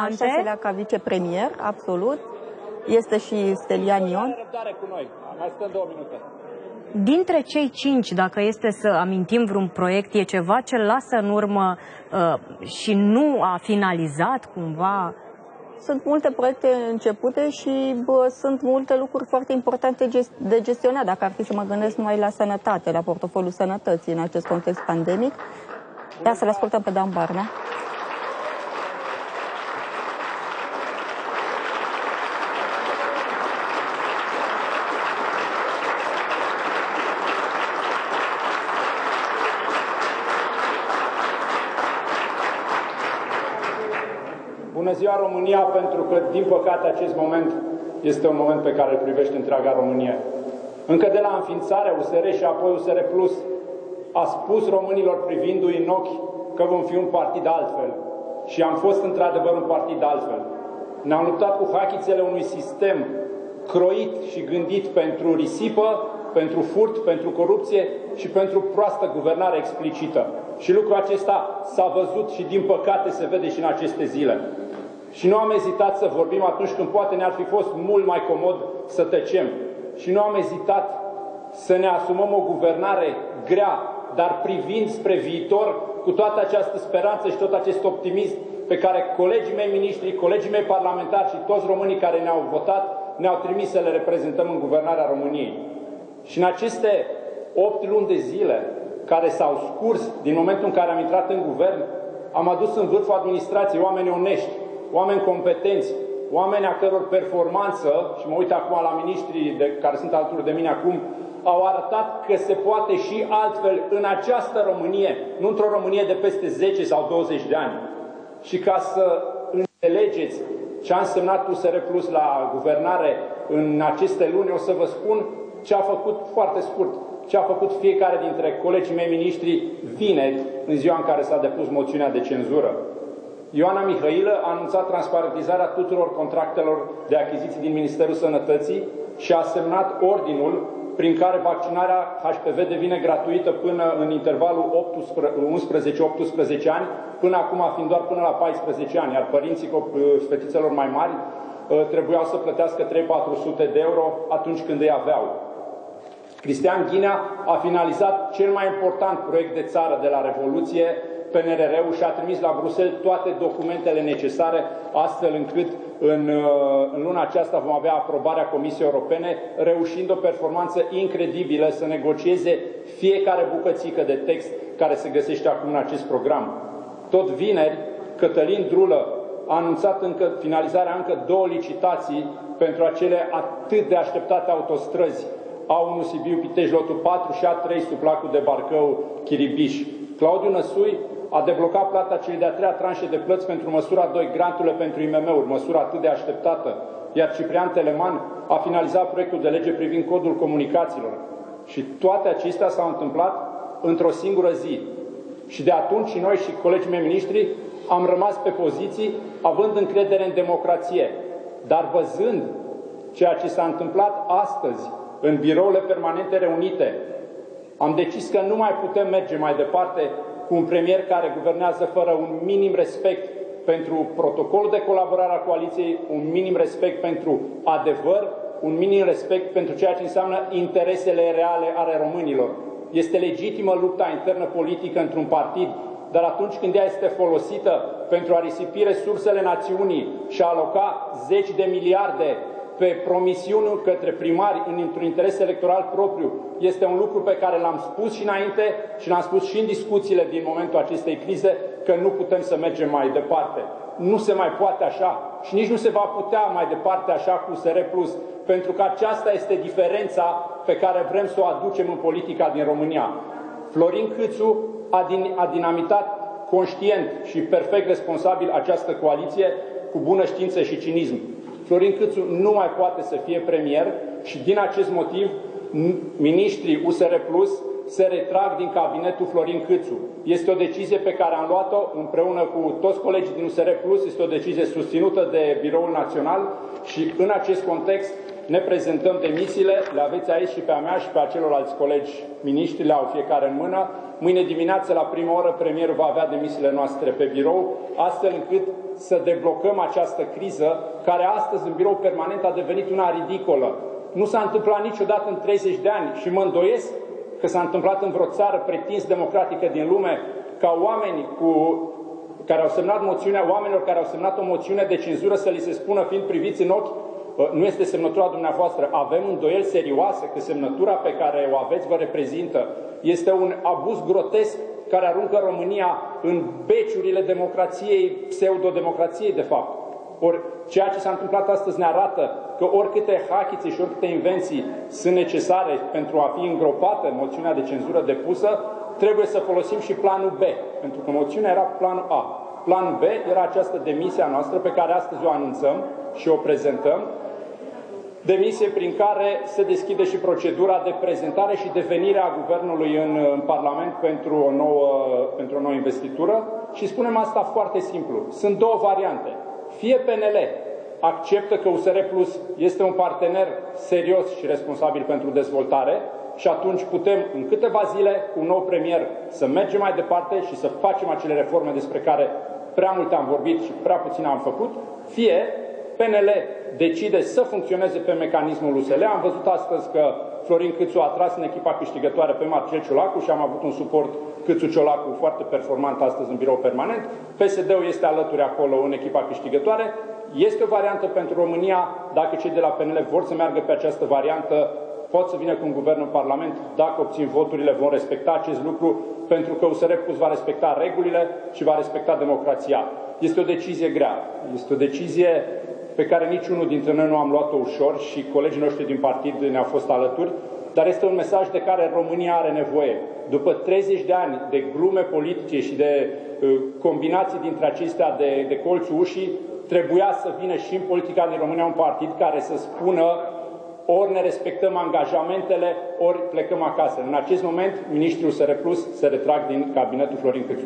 Al șaselea ca vicepremier, absolut. Este și Stelian Ion. Răbdare cu noi. Mai stăm două minute. Dintre cei cinci, dacă este să amintim vreun proiect, e ceva ce lasă în urmă uh, și nu a finalizat cumva? Sunt multe proiecte începute și bă, sunt multe lucruri foarte importante de gestionat. Dacă ar fi să mă gândesc numai la sănătate, la portofoliul sănătății în acest context pandemic. Ia să-l ascultăm pe Dan Barna. Bună ziua România, pentru că, din păcate, acest moment este un moment pe care îl privește întreaga România. Încă de la înființarea USR și apoi USR Plus a spus românilor privindu-i în ochi că vom fi un partid altfel. Și am fost într-adevăr un partid altfel. Ne-am luptat cu hachițele unui sistem croit și gândit pentru risipă, pentru furt, pentru corupție și pentru proastă guvernare explicită. Și lucrul acesta s-a văzut și din păcate se vede și în aceste zile. Și nu am ezitat să vorbim atunci când poate ne-ar fi fost mult mai comod să tăcem. Și nu am ezitat să ne asumăm o guvernare grea, dar privind spre viitor cu toată această speranță și tot acest optimism pe care colegii mei miniștri, colegii mei parlamentari și toți românii care ne-au votat ne-au trimis să le reprezentăm în guvernarea României. Și în aceste opt luni de zile care s-au scurs din momentul în care am intrat în guvern, am adus în vârful administrației oameni onești, oameni competenți, oameni a căror performanță, și mă uit acum la ministrii de, care sunt alături de mine acum, au arătat că se poate și altfel în această Românie, nu într-o Românie de peste 10 sau 20 de ani. Și ca să înțelegeți ce a însemnat USR Plus la guvernare în aceste luni, o să vă spun ce a făcut foarte scurt, ce a făcut fiecare dintre colegii mei miniștri vineri, în ziua în care s-a depus moțiunea de cenzură. Ioana Mihailă a anunțat transparentizarea tuturor contractelor de achiziții din Ministerul Sănătății și a semnat ordinul prin care vaccinarea HPV devine gratuită până în intervalul 11-18 ani, până acum fiind doar până la 14 ani, iar părinții fetițelor mai mari ă, trebuiau să plătească 3-400 de euro atunci când îi aveau. Cristian Ghinea a finalizat cel mai important proiect de țară de la Revoluție, PNRR-ul și a trimis la Bruxelles toate documentele necesare, astfel încât în, uh, în luna aceasta vom avea aprobarea Comisiei Europene, reușind o performanță incredibilă să negocieze fiecare bucățică de text care se găsește acum în acest program. Tot vineri, Cătălin Drulă a anunțat încă finalizarea încă două licitații pentru acele atât de așteptate autostrăzi A1 Sibiu Pitești lotul 4 și A3 sub placul de Barcău Chiribiș. Claudiu Năsui a deblocat plata celei de-a treia tranșe de plăți pentru măsura 2, granturile pentru IMM-uri, măsura atât de așteptată, iar Ciprian Teleman a finalizat proiectul de lege privind codul comunicațiilor. Și toate acestea s-au întâmplat într-o singură zi. Și de atunci și noi și colegii mei miniștri am rămas pe poziții având încredere în democrație. Dar văzând ceea ce s-a întâmplat astăzi în birourile permanente reunite, am decis că nu mai putem merge mai departe cu un premier care guvernează fără un minim respect pentru protocolul de colaborare a coaliției, un minim respect pentru adevăr, un minim respect pentru ceea ce înseamnă interesele reale ale românilor. Este legitimă lupta internă politică într-un partid, dar atunci când ea este folosită pentru a risipi resursele națiunii și a aloca zeci de miliarde pe promisiuni către primari într-un interes electoral propriu este un lucru pe care l-am spus și înainte și l-am spus și în discuțiile din momentul acestei crize că nu putem să mergem mai departe. Nu se mai poate așa și nici nu se va putea mai departe așa cu SR+, pentru că aceasta este diferența pe care vrem să o aducem în politica din România. Florin Câțu a, din, a dinamitat conștient și perfect responsabil această coaliție cu bună știință și cinism. Florin Câțu nu mai poate să fie premier și din acest motiv ministrii USR Plus se retrag din cabinetul Florin Câțu. Este o decizie pe care am luat-o împreună cu toți colegii din USR Plus, este o decizie susținută de Biroul Național și în acest context ne prezentăm demisiile, le aveți aici și pe a mea și pe a celorlalți colegi miniștri, le au fiecare în mână. Mâine dimineață, la prima oră, premierul va avea demisiile noastre pe birou, astfel încât să deblocăm această criză, care astăzi în birou permanent a devenit una ridicolă. Nu s-a întâmplat niciodată în 30 de ani și mă îndoiesc că s-a întâmplat în vreo țară pretins democratică din lume ca oameni cu care au semnat moțiunea, oamenilor care au semnat o moțiune de cenzură să li se spună, fiind priviți în ochi, nu este semnătura dumneavoastră. Avem îndoieli serioase că semnătura pe care o aveți vă reprezintă. Este un abuz grotesc care aruncă România în beciurile democrației, pseudodemocrației, de fapt. Ori ceea ce s-a întâmplat astăzi ne arată că oricâte hachițe și oricâte invenții sunt necesare pentru a fi îngropată moțiunea de cenzură depusă, trebuie să folosim și planul B, pentru că moțiunea era planul A. Planul B era această demisie a noastră pe care astăzi o anunțăm și o prezentăm, demisie prin care se deschide și procedura de prezentare și devenire a Guvernului în, în Parlament pentru o, nouă, pentru o nouă investitură și spunem asta foarte simplu. Sunt două variante. Fie PNL acceptă că USR Plus este un partener serios și responsabil pentru dezvoltare și atunci putem în câteva zile cu un nou premier să mergem mai departe și să facem acele reforme despre care prea mult am vorbit și prea puțin am făcut, fie PNL decide să funcționeze pe mecanismul USL. Am văzut astăzi că Florin Câțu a tras în echipa câștigătoare pe Marcel Ciolacu și am avut un suport Câțu Ciolacu foarte performant astăzi în birou permanent. PSD-ul este alături acolo în echipa câștigătoare. Este o variantă pentru România. Dacă cei de la PNL vor să meargă pe această variantă, pot să vină cu un guvern în Parlament. Dacă obțin voturile, vom respecta acest lucru, pentru că USR Plus va respecta regulile și va respecta democrația. Este o decizie grea. Este o decizie pe care niciunul dintre noi nu am luat-o ușor și colegii noștri din partid ne-au fost alături, dar este un mesaj de care România are nevoie. După 30 de ani de glume politice și de uh, combinații dintre acestea de, de colțul ușii, trebuia să vină și în politica din România un partid care să spună ori ne respectăm angajamentele, ori plecăm acasă. În acest moment, ministrul SR Plus se retrag din cabinetul Florin Câțu.